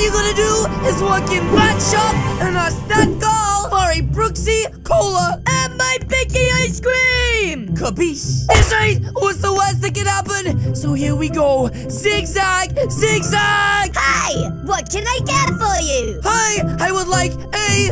you gotta do is walk in that shop and ask that girl for a Brooksy Cola and my picky ice cream. Capiche? This right. What's the worst that can happen? So here we go. Zigzag, zigzag. Hi! what can I get for you? Hi, I would like a.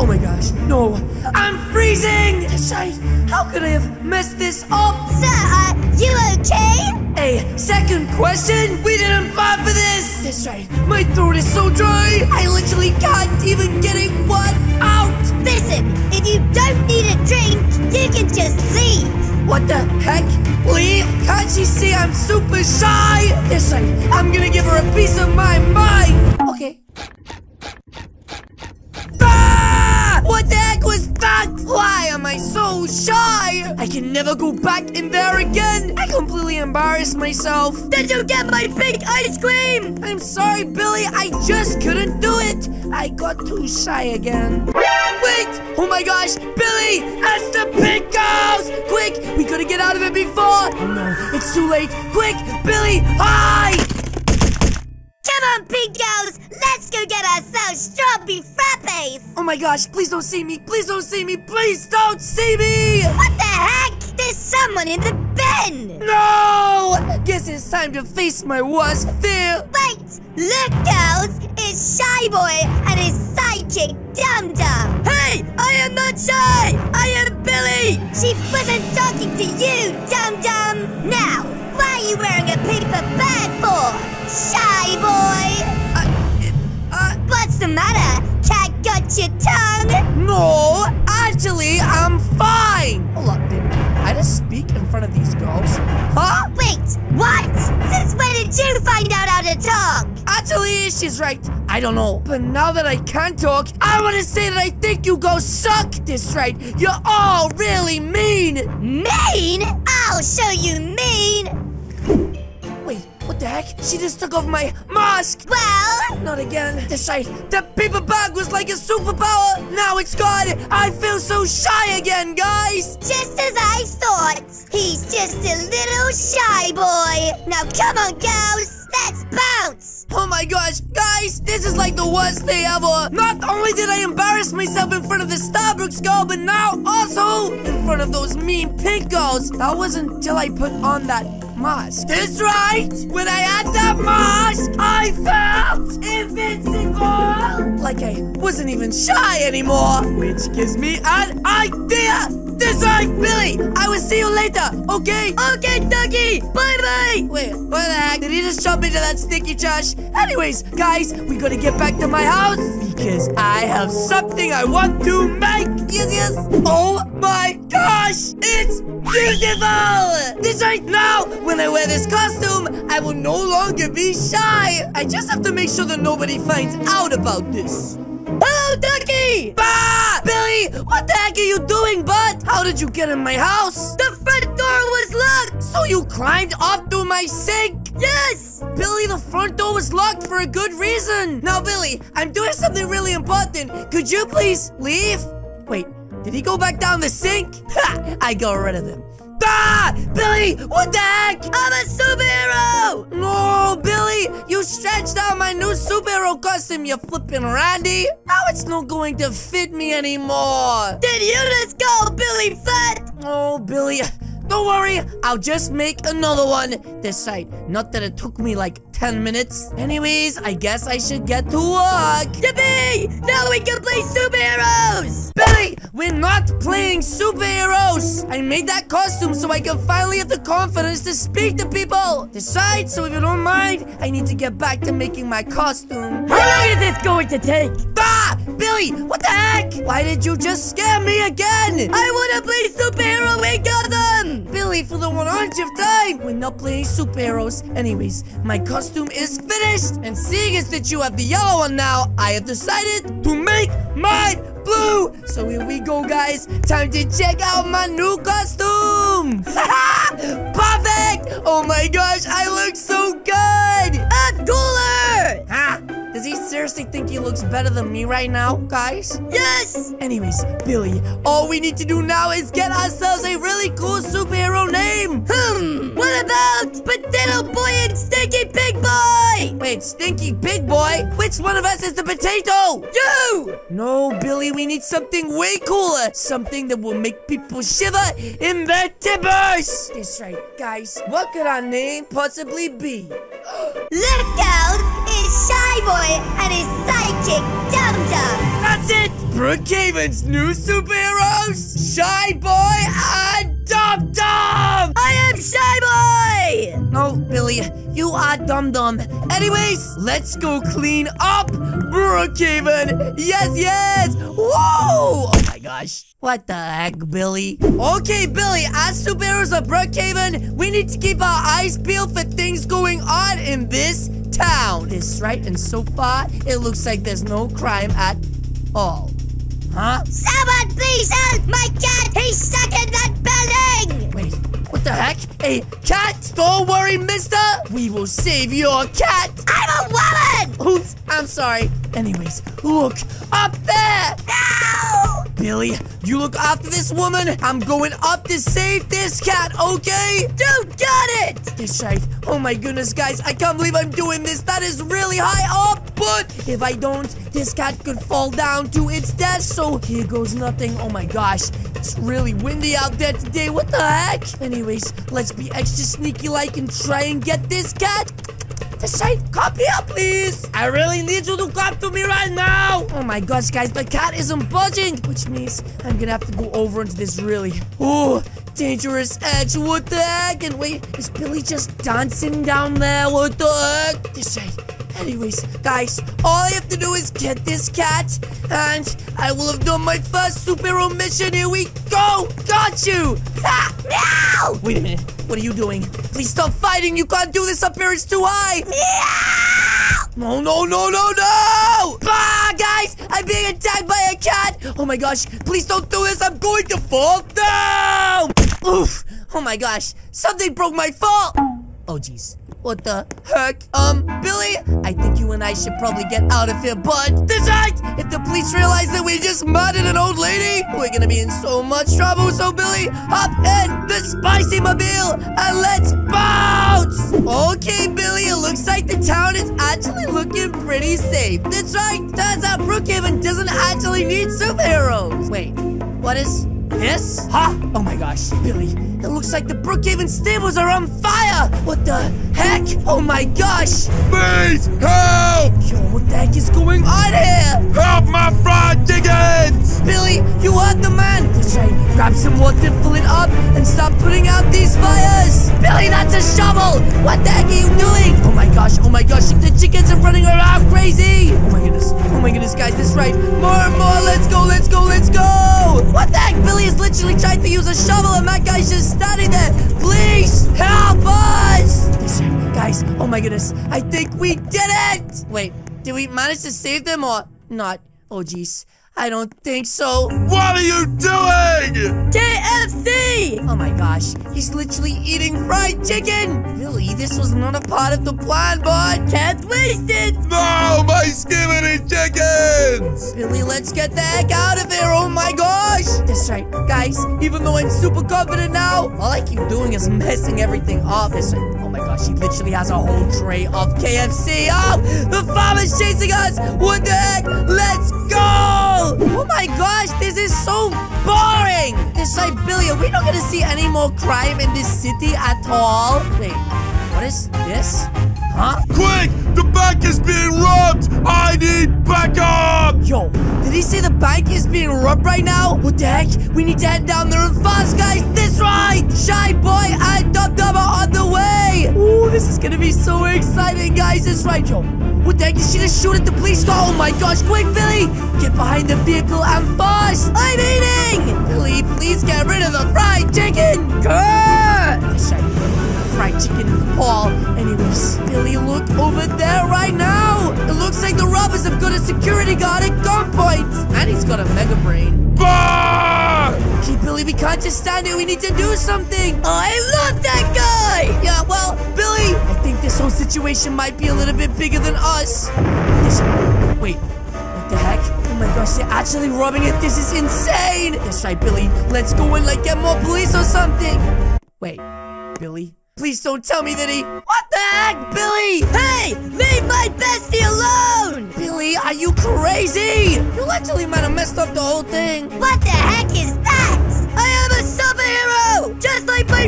Oh my gosh, no. I'm freezing! That's right. How could I have messed this up? Sir, uh, you okay? A second question? We didn't fight for this! That's right. My throat is so dry, I literally can't even get a word out! Listen, if you don't need a drink, you can just leave. What the heck? Leave? Can't she see I'm super shy? That's right. I'm gonna give her a piece of my mind! Am I so shy? I can never go back in there again. I completely embarrassed myself. Did you get my pink ice cream? I'm sorry, Billy. I just couldn't do it. I got too shy again. Wait! Oh my gosh, Billy! That's the big house! Quick! We gotta get out of it before! Oh no, it's too late! Quick! Billy! Hi! Girls, let's go get ourselves strawberry frappes. Oh my gosh, please don't see me! Please don't see me! Please don't see me! What the heck? There's someone in the bin. No! Guess it's time to face my worst fear! Wait, look, girls, it's Shy Boy and his sidekick Dum Dum. Hey! I am not shy! I am Billy! She wasn't talking to you, Dum Dum. Now, why are you wearing a paper bag for? Shy Boy. Uh, What's the matter? Cat got your tongue? no! Actually, I'm fine! Hold up, did I just speak in front of these girls? Actually, she's right. I don't know. But now that I can talk, I want to say that I think you go suck. This right. You're all really mean. Mean? I'll show you mean. Wait, what the heck? She just took off my mask. Well, Not again. That's right. That paper bag was like a superpower. Now it's gone. I feel so shy again, guys. just as I thought. He's just a little shy boy. Now come on, girls. Let's bounce. Oh my gosh, guys, this is like the worst day ever. Not only did I embarrass myself in front of the Starbucks girl, but now also in front of those mean pink girls. That wasn't until I put on that mask. That's right. When I had that mask, I felt invincible. Like I wasn't even shy anymore. Which gives me an idea. This right, Billy. I will see you later, okay? Okay, Dougie. Bye bye. Wait, what the heck? Did he just jump into that sticky trash? Anyways, guys, we gotta get back to my house because I have something I want to make. Yes, yes. Oh my gosh, it's beautiful. This right now, when I wear this costume, I will no longer be shy. I just have to make sure that nobody finds out about this. Hello, Ducky! Bah! Billy, what the heck are you doing, bud? How did you get in my house? The front door was locked! So you climbed up through my sink? Yes! Billy, the front door was locked for a good reason. Now, Billy, I'm doing something really important. Could you please leave? Wait, did he go back down the sink? Ha! I got rid of him. Ah! Billy, what the heck? I'm a superhero! No, Billy, you stretched out my new superhero costume, you flippin' Randy. Now it's not going to fit me anymore. Did you just call Billy fat? Oh, Billy, don't worry, I'll just make another one this side. Not that it took me like 10 minutes. Anyways, I guess I should get to work. Yippee! Now we can play superheroes! Billy, we're not playing superheroes! I made that costume so I can finally have the confidence to speak to people! Decide, so if you don't mind, I need to get back to making my costume. How long is this going to take? Ah! Billy, what the heck? Why did you just scare me again? I wanna play superhero with Gotham! Billy, for the 100th time! We're not playing superheroes. Anyways, my costume is finished! And seeing as that you have the yellow one now, I have decided to make mine blue! So here we go, guys. Time to check out my new costume! Perfect! Oh my gosh, I look so good! I'm seriously think he looks better than me right now, guys? Yes! Anyways, Billy, all we need to do now is get ourselves a really cool superhero name! Hmm, what about Potato Boy and Stinky Big Boy? Wait, stinky Big boy? Which one of us is the potato? You! No, Billy, we need something way cooler. Something that will make people shiver in their timbers. That's right, guys. What could our name possibly be? Look out! Shy Boy and his sidekick, Dum Dum! That's it! Brookhaven's new superheroes, Shy Boy and Dum Dum! I am Shy Boy! No, Billy, you are Dum Dum. Anyways, let's go clean up Brookhaven. Yes, yes! Whoa! Oh my gosh. What the heck, Billy? Okay, Billy, as superheroes of Brookhaven, we need to keep our eyes peeled for things going on in this town. This right, and so far, it looks like there's no crime at all. Huh? Someone please help my cat! He's stuck in that building! Wait, what the heck? A cat? Don't worry, mister! We will save your cat! I'm a woman! Oops, I'm sorry. Anyways, look up there! No! Billy, you look after this woman. I'm going up to save this cat, okay? You got it! That's right. Oh my goodness, guys. I can't believe I'm doing this. That is really high up. But if I don't, this cat could fall down to its death. So here goes nothing. Oh my gosh. It's really windy out there today. What the heck? Anyways, let's be extra sneaky like and try and get this cat. Right. Come here, please. I really need you to come to me right now. Oh my gosh, guys. The cat isn't budging, which means I'm gonna have to go over into this really, oh, dangerous edge. What the heck? And wait, is Billy just dancing down there? What the heck? That's right. Anyways, guys, all I have to do is get this cat, and I will have done my first superhero mission. Here we go! Got you! Ha! No! Wait a minute. What are you doing? Please stop fighting. You can't do this up here. It's too high. No, no, no, no, no! Bah, guys! I'm being attacked by a cat! Oh my gosh, please don't do this! I'm going to fall down! Oof! Oh my gosh, something broke my fall! Oh jeez. What the heck? Um, Billy, I think you and I should probably get out of here, but right! If the police realize that we just murdered an old lady, we're gonna be in so much trouble. So, Billy, hop in the spicy mobile and let's bounce! Okay, Billy, it looks like the town is actually looking pretty safe. That's right, turns out Brookhaven doesn't actually need superheroes. Wait, what is this? Huh? Oh my gosh, Billy, it looks like the Brookhaven stables are on fire! What the heck? Oh my gosh! Please help! Yo, what the heck is going on here? Help my fried chickens! Billy, you heard the man! That's right, grab some water, fill it up, and stop putting out these fires! Billy, that's a shovel! What the heck are you doing? Oh my gosh, oh my gosh, the chickens are running around crazy! Oh my goodness, oh my goodness, guys, that's right. More and more, let's go, let's go, let's go! What the heck? Billy is literally trying to use a shovel, and that guy's just standing there! Please, help us! Guys, oh my goodness, I think we did it! Wait, did we manage to save them or not? Oh jeez, I don't think so. What are you doing? KFC! Oh my gosh, he's literally eating fried chicken! Really, this was not a part of the plan, but Can't waste it! No, my skimmy chickens! Billy, let's get the heck out of here! Oh my gosh! That's right, guys. Even though I'm super confident now, all I keep doing is messing everything up. That's right. Oh my gosh, he literally has a whole tray of KFC. Oh, the farmer's chasing us! What the heck? Let's so boring! This Billy, are not gonna see any more crime in this city at all? Wait, what is this? Huh? Quick! The bank is being robbed! I need backup! Yo, did he say the bank is being robbed right now? What the heck? We need to head down there and fast, guys! This right! Shy Boy and Dum Dum are on the gonna be so exciting, guys! It's right, yo. What the heck? Did she just shoot at the police car? Oh my gosh, quick, Billy! Get behind the vehicle and fast! I'm eating! Billy, please get rid of the fried chicken! Good! The fried chicken Paul. Anyways, Billy, look over there right now! It looks like the robbers have got a security guard at gunpoint! And he's got a mega brain. Bah! Okay, Billy, we can't just stand here. We need to do something. Oh, I love that guy! Yeah, well, Billy, I think this whole situation might be a little bit bigger than us. This, wait, what the heck? Oh my gosh, they're actually robbing it. This is insane. That's right, Billy. Let's go and like get more police or something. Wait, Billy, please don't tell me that he. What the heck, Billy? Hey! Leave my bestie alone! Billy, are you crazy! You literally might have messed up the whole thing. What the heck is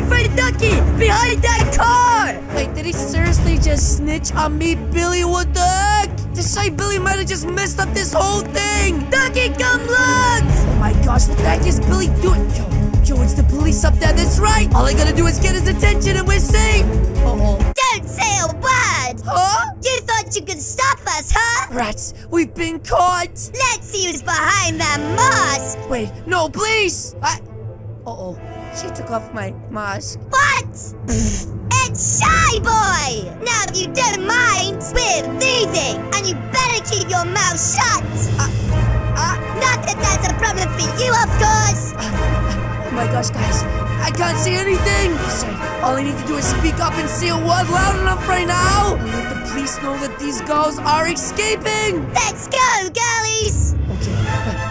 Just like my friend Ducky behind that car! Wait, did he seriously just snitch on me, Billy? What the heck? This guy Billy might have just messed up this whole thing. Ducky, come look! Oh my gosh, what the heck is Billy doing? Yo, yo, it's the police up there. That's right. All I gotta do is get his attention and we're safe. Uh-oh. Don't say a word! Huh? You thought you could stop us, huh? Rats, we've been caught. Let's see who's behind that mask! Wait, no, please. I... Uh-oh. She took off my mask. What? it's Shy Boy! Now, if you don't mind, we're leaving, and you better keep your mouth shut! Uh, Not that that's a problem for you, of course! oh my gosh, guys. I can't see anything. Sorry, all I need to do is speak up and say a word loud enough right now. And let the police know that these girls are escaping. Let's go, girlies!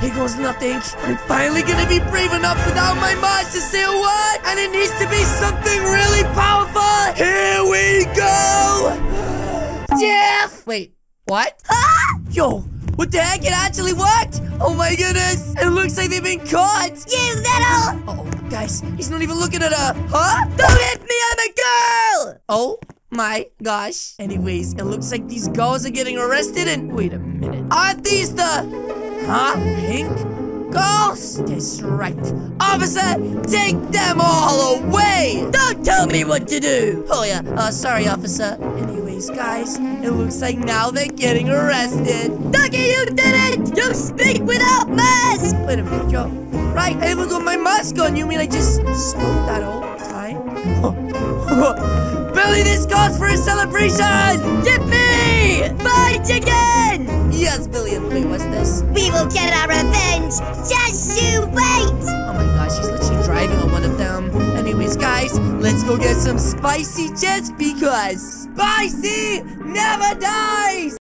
Here goes nothing. I'm finally gonna be brave enough without my mask to say a word, and it needs to be something really powerful. Here we go. Jeff. Wait, what? Huh? Yo, what the heck? It actually worked. Oh my goodness! It looks like they've been caught. You little... Uh oh, guys, he's not even looking at her. Huh? Don't hit me, I'm a girl! Oh my gosh. Anyways, it looks like these girls are getting arrested and wait a minute. Aren't these the huh? Pink girls? That's right. Officer, take them all away! Don't tell me what to do! Oh yeah, uh sorry officer. Anyways, guys, it looks like now they're getting arrested. Ducky, you did it! You speak without mask! Wait a minute, yo. Right, I haven't got my mask on. You mean I just spoke that whole time? Billy, this calls for a celebration! Yippee! Fight again! Yes, Billy, and what's this? We will get our revenge! Just you wait! Oh my gosh, he's literally driving on one of them. Anyways, guys, let's go get some spicy jets because spicy never dies!